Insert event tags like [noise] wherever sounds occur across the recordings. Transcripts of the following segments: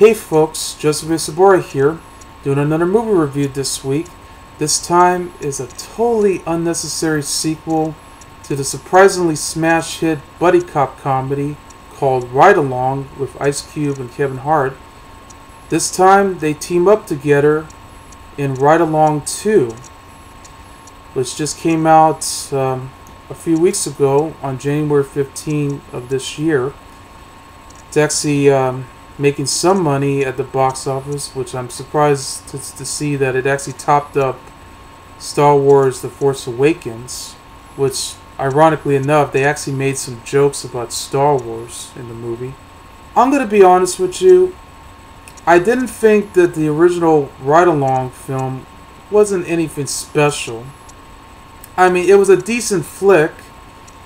Hey folks, Joseph A. Sobora here, doing another movie review this week. This time is a totally unnecessary sequel to the surprisingly smash hit buddy cop comedy called Ride Along with Ice Cube and Kevin Hart. This time they team up together in Ride Along 2, which just came out um, a few weeks ago on January 15 of this year. It's actually um, making some money at the box office, which I'm surprised to, to see that it actually topped up Star Wars The Force Awakens, which ironically enough, they actually made some jokes about Star Wars in the movie. I'm going to be honest with you, I didn't think that the original Ride Along film wasn't anything special. I mean, it was a decent flick.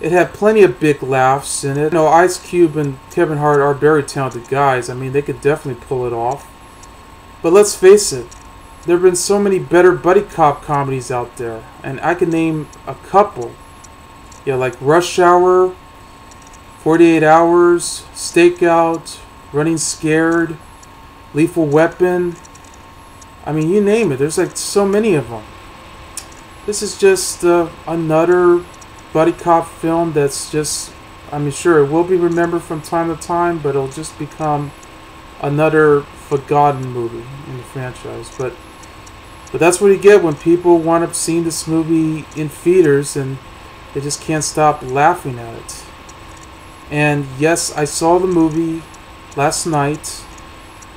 It had plenty of big laughs in it. You know, Ice Cube and Kevin Hart are very talented guys. I mean, they could definitely pull it off. But let's face it, there have been so many better buddy cop comedies out there, and I can name a couple. Yeah, like Rush Hour, 48 Hours, Stakeout, Running Scared, Lethal Weapon. I mean, you name it. There's like so many of them. This is just uh, another buddy cop film that's just, I mean, sure, it will be remembered from time to time, but it'll just become another forgotten movie in the franchise. But but that's what you get when people wind up seeing this movie in theaters and they just can't stop laughing at it. And yes, I saw the movie last night.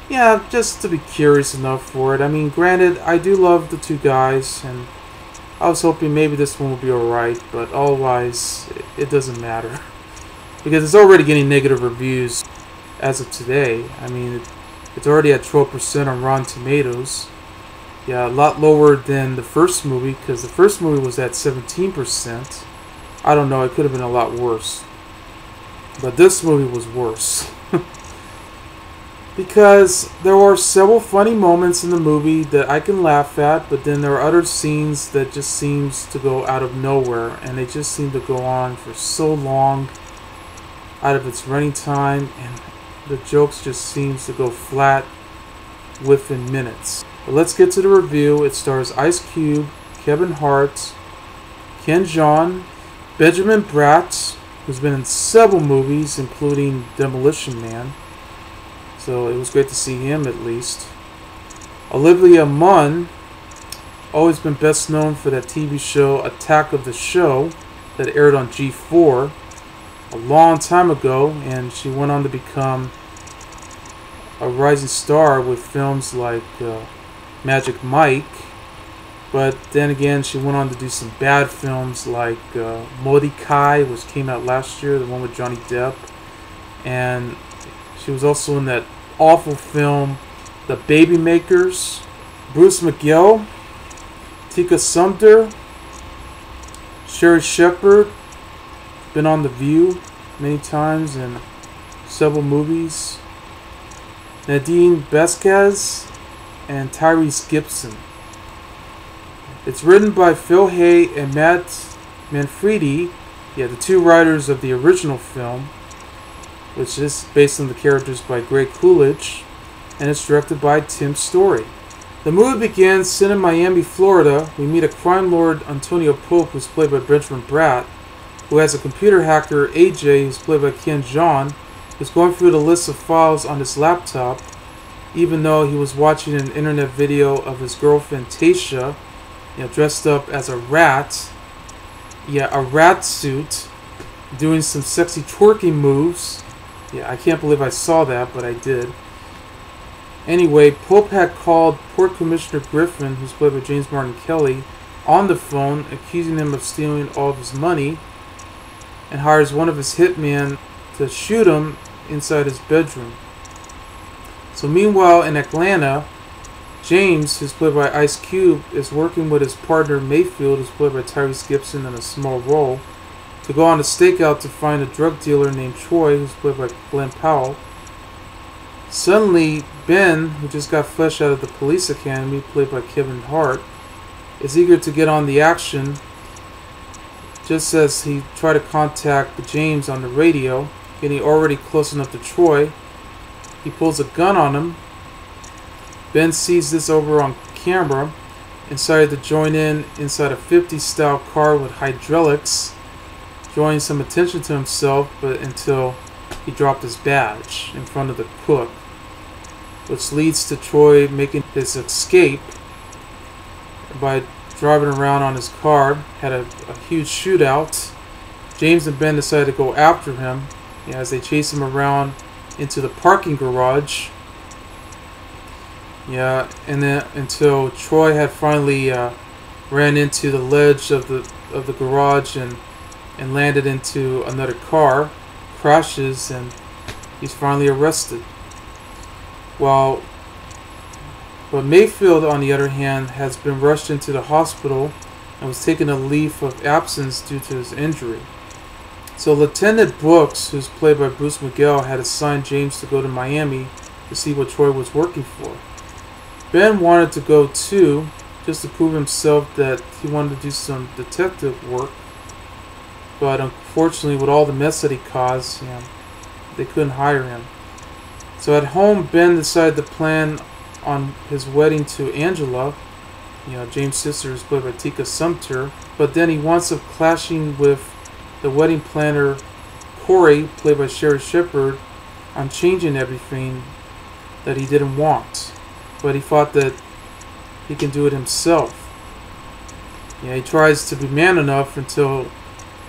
Yeah, just to be curious enough for it. I mean, granted, I do love the two guys, and I was hoping maybe this one would be alright, but otherwise, it doesn't matter. Because it's already getting negative reviews as of today. I mean, it's already at 12% on Rotten Tomatoes. Yeah, a lot lower than the first movie, because the first movie was at 17%. I don't know, it could have been a lot worse. But this movie was worse. [laughs] because there are several funny moments in the movie that I can laugh at, but then there are other scenes that just seems to go out of nowhere, and they just seem to go on for so long out of its running time, and the jokes just seems to go flat within minutes. But let's get to the review. It stars Ice Cube, Kevin Hart, Ken Jeong, Benjamin Bratt, who's been in several movies, including Demolition Man. So it was great to see him at least. Olivia Munn, always been best known for that TV show Attack of the Show that aired on G4 a long time ago, and she went on to become a rising star with films like uh, Magic Mike. But then again, she went on to do some bad films like uh, Mortdecai, which came out last year, the one with Johnny Depp. And she was also in that awful film, The Baby Makers. Bruce McGill, Tika Sumpter, Sherri Shepherd, been on The View many times in several movies. Nadine Velazquez and Tyrese Gibson. It's written by Phil Hay and Matt Manfredi, yeah, the two writers of the original film, which is based on the characters by Greg Coolidge, and it's directed by Tim Story. The movie begins set in Miami, Florida. We meet a crime lord, Antonio Pope, who's played by Benjamin Bratt, who has a computer hacker, AJ, who's played by Ken Jeong, who's going through the list of files on his laptop, even though he was watching an internet video of his girlfriend, Tasha, you know, dressed up as a rat. Yeah, a rat suit, doing some sexy twerking moves. Yeah, I can't believe I saw that, but I did. Anyway, Pope had called Port Commissioner Griffin, who's played by James Martin Kelly, on the phone, accusing him of stealing all of his money, and hires one of his hitmen to shoot him inside his bedroom. So meanwhile, in Atlanta, James, who's played by Ice Cube, is working with his partner Mayfield, who's played by Tyrese Gibson in a small role, to go on a stakeout to find a drug dealer named Troy, who's played by Glen Powell. Suddenly, Ben, who just got fresh out of the police academy, played by Kevin Hart, is eager to get on the action just as he tried to contact James on the radio, getting already close enough to Troy. He pulls a gun on him. Ben sees this over on camera and decided to join in inside a 50 style car with hydraulics, drawing some attention to himself, but until he dropped his badge in front of the cook, which leads to Troy making his escape by driving around on his car. Had a, a huge shootout. James and Ben decided to go after him as they chase him around into the parking garage. Yeah, and then until Troy had finally uh, ran into the ledge of the of the garage and and landed into another car, crashes, and he's finally arrested. While but Mayfield, on the other hand, has been rushed into the hospital and was taken a leave of absence due to his injury. So Lieutenant Brooks, who's played by Bruce McGill, had assigned James to go to Miami to see what Troy was working for. Ben wanted to go too, just to prove himself that he wanted to do some detective work. But unfortunately, with all the mess that he caused, you know, they couldn't hire him. So at home, Ben decided to plan on his wedding to Angela. You know, James' sister is played by Tika Sumpter. But then he winds up clashing with the wedding planner Corey, played by Sherri Shepherd, on changing everything that he didn't want. But he thought that he can do it himself. Yeah, he tries to be man enough until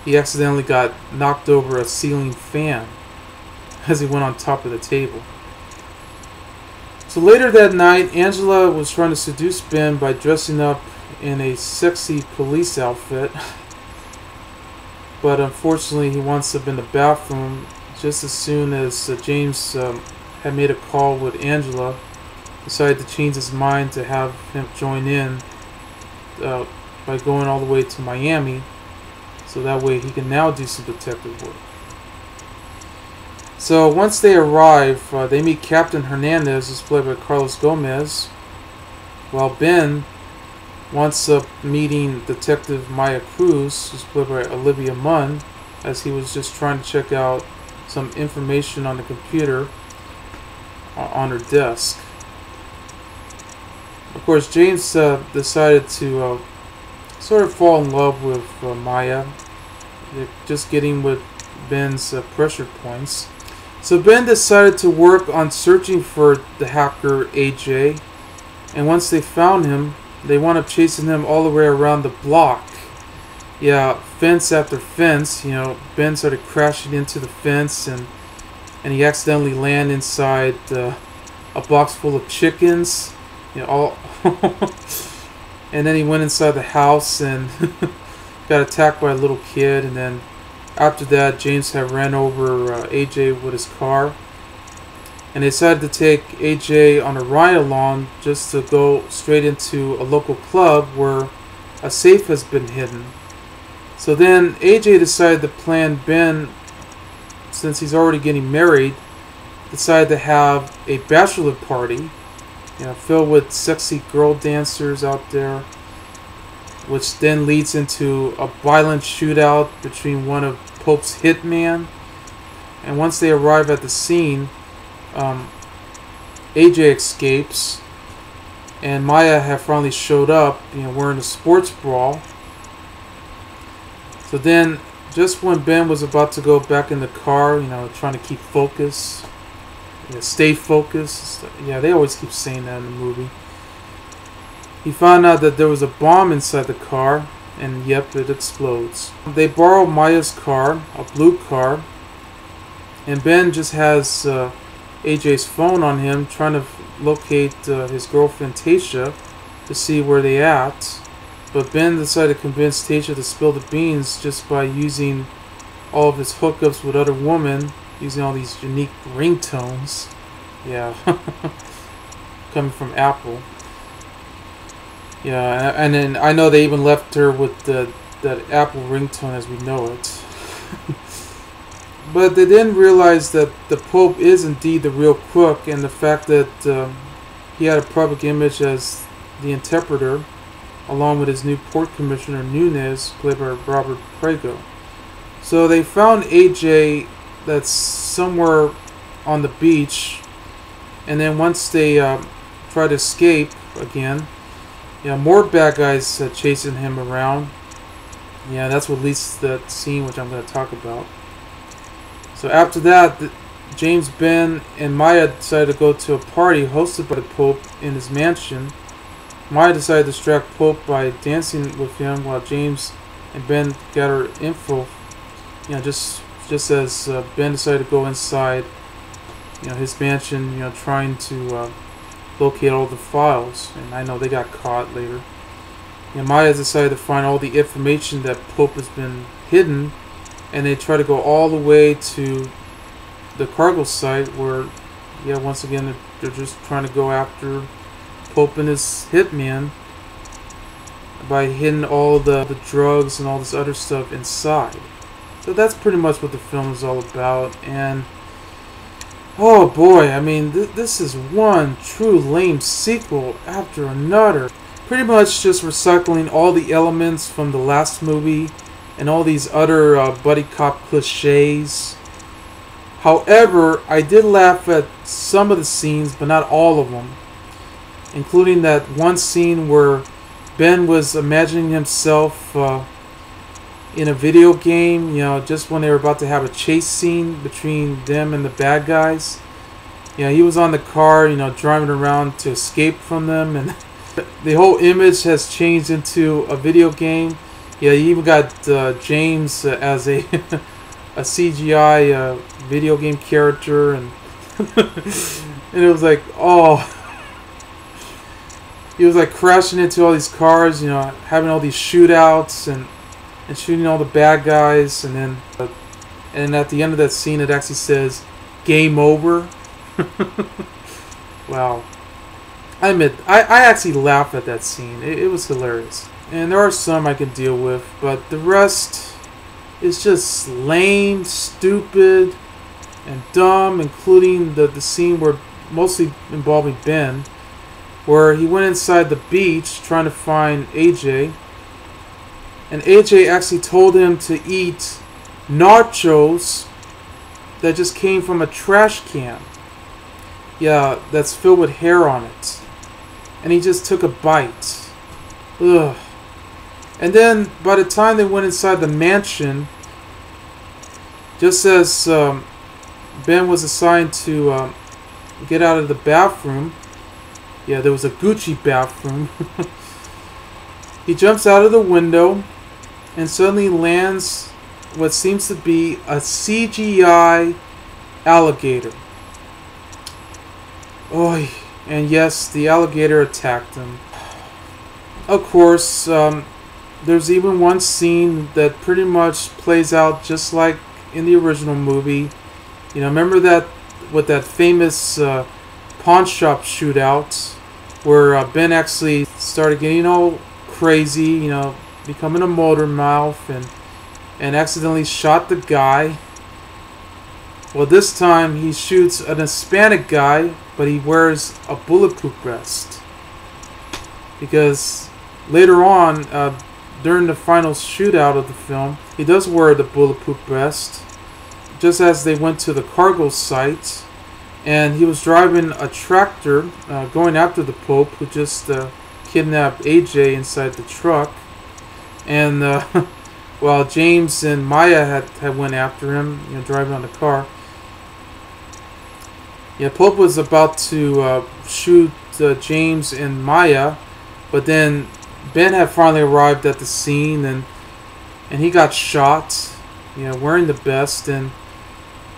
he accidentally got knocked over a ceiling fan as he went on top of the table. So later that night, Angela was trying to seduce Ben by dressing up in a sexy police outfit. but unfortunately, he wants to up in the bathroom just as soon as uh, James um, had made a call with Angela. Decided to change his mind to have him join in uh, by going all the way to Miami, so that way he can now do some detective work. So once they arrive, uh, they meet Captain Hernandez, who's played by Carlos Gomez, while Ben winds up meeting Detective Maya Cruz, who's played by Olivia Munn, as he was just trying to check out some information on the computer uh, on her desk. Of course, James uh, decided to uh, sort of fall in love with uh, Maya, just getting with Ben's uh, pressure points. So Ben decided to work on searching for the hacker AJ, and once they found him, they wound up chasing him all the way around the block. Yeah, fence after fence. You know, Ben started crashing into the fence, and and he accidentally landed inside uh, a box full of chickens. You know, all. [laughs] and then he went inside the house and [laughs] got attacked by a little kid, and then after that, James had ran over uh, AJ with his car. And they decided to take AJ on a ride along just to go straight into a local club where a safe has been hidden. So then AJ decided to plan Ben, since he's already getting married, decided to have a bachelor party, you know, filled with sexy girl dancers out there which then leads into a violent shootout between one of Pope's hitman. And once they arrive at the scene, um, AJ escapes, and Maya have finally showed up, you know, we're in a sports brawl. So then, just when Ben was about to go back in the car, you know, trying to keep focus, you know, stay focused. Yeah, they always keep saying that in the movie. He found out that there was a bomb inside the car, and yep, it explodes. They borrow Maya's car, a blue car, and Ben just has uh, AJ's phone on him, trying to locate uh, his girlfriend Tasha to see where they at. But Ben decided to convince Tasha to spill the beans just by using all of his hookups with other women, using all these unique ringtones. Yeah, [laughs] coming from Apple. Yeah, and then I know they even left her with the that Apple ringtone as we know it. [laughs] but they didn't realize that the Pope is indeed the real crook, and the fact that um, he had a public image as the interpreter, along with his new port commissioner Nunez, played by Robert Prego. So they found AJ that's somewhere on the beach, And then once they um, try to escape again, yeah, more bad guys uh, chasing him around. Yeah, that's what leads to that scene which I'm going to talk about. So after that, the, James, Ben, and Maya decided to go to a party hosted by the Pope in his mansion. Maya decided to distract Pope by dancing with him while James and Ben gather info. You know, just just as uh, Ben decided to go inside, you know, his mansion, you know, trying to uh, locate all the files. And I know they got caught later. Know, Maya decided to find all the information that Pope has been hidden, and they try to go all the way to the cargo site where, yeah, once again, they're just trying to go after Pope and his hitman by hiding all the, the drugs and all this other stuff inside. So that's pretty much what the film is all about. And oh boy, I mean, th this is one true lame sequel after another. Pretty much just recycling all the elements from the last movie and all these other uh, buddy cop cliches. However, I did laugh at some of the scenes, but not all of them. Including that one scene where Ben was imagining himself uh, in a video game, you know, just when they were about to have a chase scene between them and the bad guys. You know, he was on the car, you know, driving around to escape from them, and [laughs] the whole image has changed into a video game. Yeah, you even got uh, James uh, as a [laughs] a CGI uh, video game character, and [laughs] and it was like, oh he was like crashing into all these cars, you know, having all these shootouts and and shooting all the bad guys, and then uh, and at the end of that scene, it actually says "Game Over." [laughs] wow, I admit I, I actually laughed at that scene. It, it was hilarious, and there are some I can deal with, but the rest is just lame, stupid, and dumb, including the the scene where mostly involving Ben where he went inside the beach trying to find AJ. And AJ actually told him to eat nachos that just came from a trash can. Yeah, that's filled with hair on it. And he just took a bite. Ugh. And then by the time they went inside the mansion, just as um, Ben was assigned to um, get out of the bathroom, yeah, there was a Gucci bathroom. [laughs] he jumps out of the window and suddenly lands what seems to be a CGI alligator. Oh, and yes, the alligator attacked him. Of course, um, there's even one scene that pretty much plays out just like in the original movie. You know, remember that with that famous uh, pawn shop shootout where uh, Ben actually started getting all crazy, you know, becoming a motor mouth and and accidentally shot the guy. Well, this time he shoots an Hispanic guy, but he wears a bulletproof vest. Because later on, uh, during the final shootout of the film, he does wear the bulletproof vest. Just as they went to the cargo site, and he was driving a tractor uh, going after the Pope, who just uh, kidnapped AJ inside the truck. And uh, [laughs] while James and Maya had, had went after him, you know, driving on the car, yeah, Pope was about to uh, shoot uh, James and Maya, but then Ben had finally arrived at the scene, and and he got shot, you know, wearing the best, and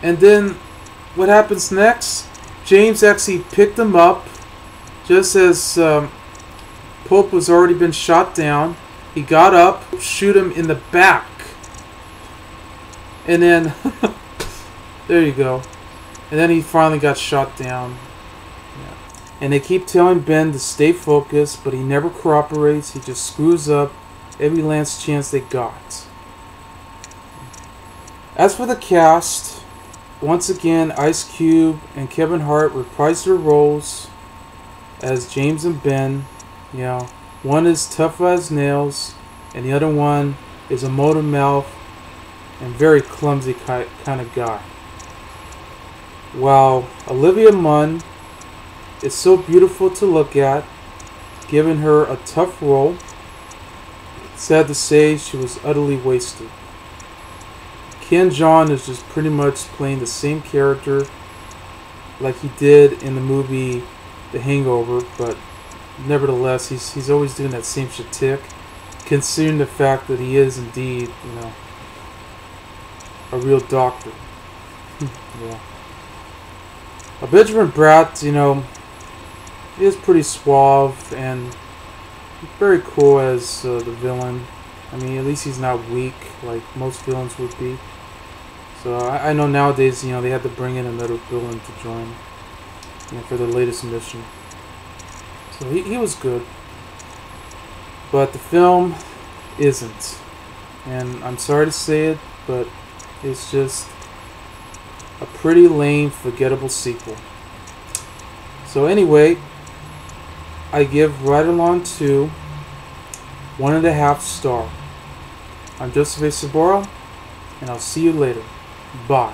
and then what happens next? James actually picked him up just as um, Pope was already been shot down. He got up, shoot him in the back. And then, [laughs] there you go. And then he finally got shot down. Yeah. And they keep telling Ben to stay focused, but he never cooperates. He just screws up every last chance they got. As for the cast, once again, Ice Cube and Kevin Hart reprised their roles as James and Ben. You know, one is tough as nails, and the other one is a motor mouth and very clumsy kind of guy. While Olivia Munn is so beautiful to look at, giving her a tough role. Sad to say, she was utterly wasted. Ken Jeong is just pretty much playing the same character like he did in the movie The Hangover, but nevertheless, he's he's always doing that same tick, considering the fact that he is indeed, you know, a real doctor. [laughs] yeah. A Benjamin Bratt, you know, is pretty suave and very cool as uh, the villain. I mean, at least he's not weak like most villains would be. So I, I know nowadays, you know, they had to bring in another villain to join you know, for the latest mission. So he, he was good. But the film isn't. And I'm sorry to say it, but it's just a pretty lame, forgettable sequel. So anyway, I give Ride Along 2 one and a half star. I'm Joseph A. Sobora, and I'll see you later. Bye.